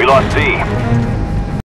We lost Z.